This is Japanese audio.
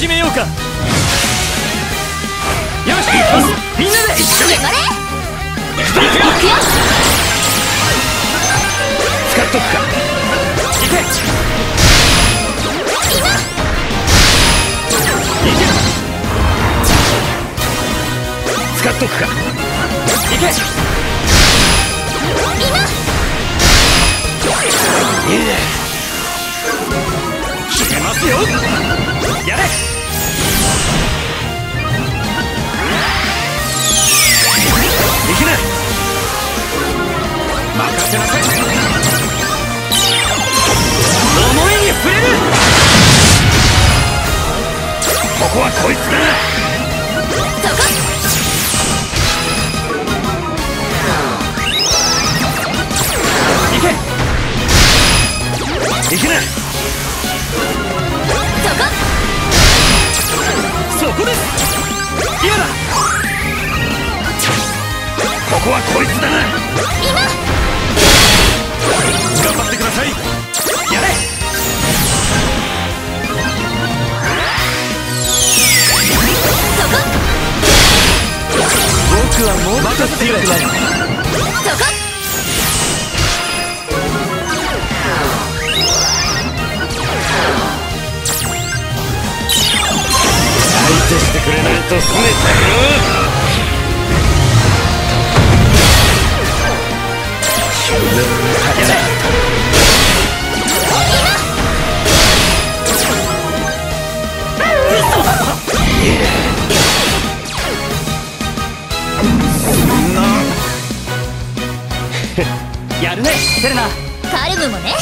始めようか。よしみんなで一緒に。れ行くよ行くよ使っとくか。行け。行け使っとくか。行け。いいね。決めますよ。やれ。行きな任せなさい思いに触れる。ここはこいつだそこ行け。行きなここはこいつだな。今。頑張ってください。やれ。そこ。僕はもっと強くなるそこしてくれないとすねたよ やるねセレナ。カルムもね。